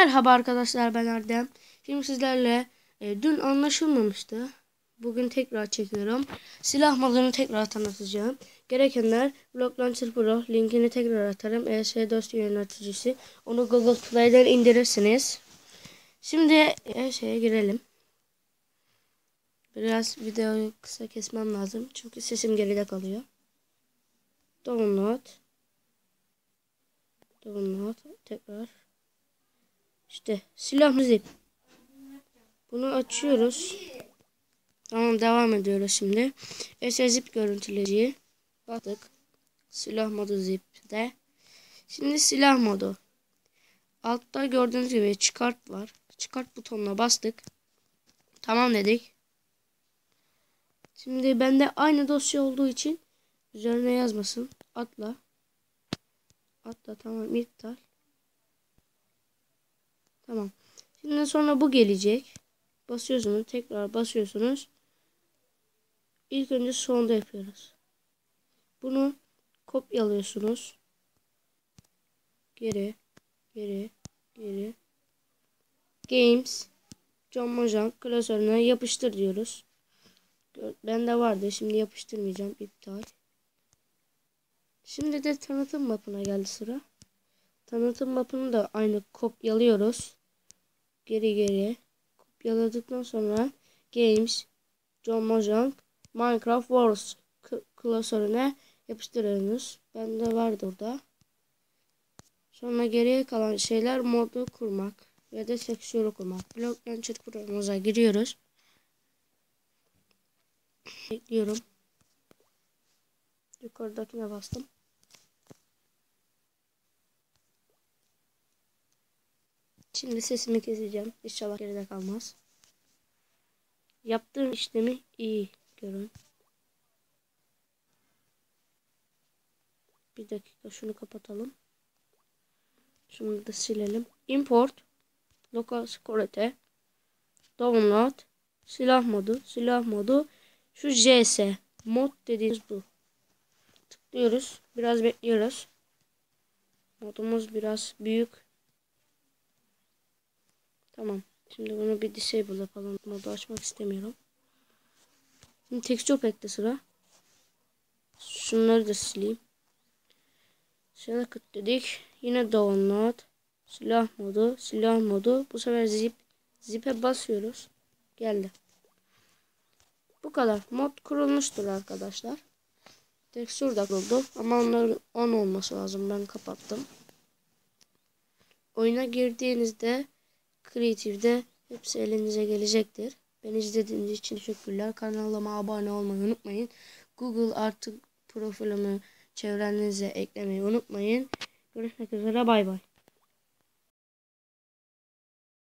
Merhaba arkadaşlar ben Erdem. Şimdi sizlerle e, dün anlaşılmamıştı. Bugün tekrar çekiyorum. Silah modunu tekrar tanıtacağım. Gerekenler Block Launcher Pro linkini tekrar atarım. ES4 yöneticisi. Onu Google Play'den indirirsiniz. Şimdi şeye girelim. Biraz videoyu kısa kesmem lazım. Çünkü sesim geride kalıyor. Download. Download. Tekrar. İşte silah zip. Bunu açıyoruz. Tamam devam ediyoruz şimdi. SS zip görüntüleciyi baktık. Silah modu zip'de. Şimdi silah modu. Altta gördüğünüz gibi çıkart var. Çıkart butonuna bastık. Tamam dedik. Şimdi bende aynı dosya olduğu için üzerine yazmasın. Atla. Atla tamam iptal. Tamam. Şimdi sonra bu gelecek. Basıyorsunuz. Tekrar basıyorsunuz. İlk önce sonda yapıyoruz. Bunu kopyalıyorsunuz. Geri. Geri. Geri. Games. John Mojan klasörüne yapıştır diyoruz. Bende vardı. Şimdi yapıştırmayacağım. İptal. Şimdi de tanıtım mapına geldi sıra. Tanıtım mapını da aynı kopyalıyoruz. Geri geri. Kopyaladıktan sonra Games, John Mojang, Minecraft Wars klasörüne yapıştırıyoruz. Bende vardı orada. Sonra geriye kalan şeyler modu kurmak ve de seksiyonu kurmak. Block Launcher programımıza giriyoruz. Ekliyorum. Yukarıdakine bastım. Şimdi sesimi keseceğim. İnşallah geride kalmaz. Yaptığım işlemi iyi görün. Bir dakika şunu kapatalım. Şunu da silelim. Import. Local security. Download. Silah modu. Silah modu. Şu JS. Mod dediğimiz bu. Tıklıyoruz. Biraz bekliyoruz. Modumuz biraz büyük. Tamam. Şimdi bunu bir disable yapalım. Modu açmak istemiyorum. Şimdi texture pack'te sıra. Şunları da sileyim. Kıt dedik. Yine download. Silah modu. Silah modu. Bu sefer zip. Zip'e basıyoruz. Geldi. Bu kadar. Mod kurulmuştur arkadaşlar. Texture da kuruldu. Ama onların 10 olması lazım. Ben kapattım. Oyuna girdiğinizde Creative'de hepsi elinize gelecektir. Beni izlediğiniz için teşekkürler. Kanalıma abone olmayı unutmayın. Google artık profilimi çevrenize eklemeyi unutmayın. Görüşmek üzere bay bay.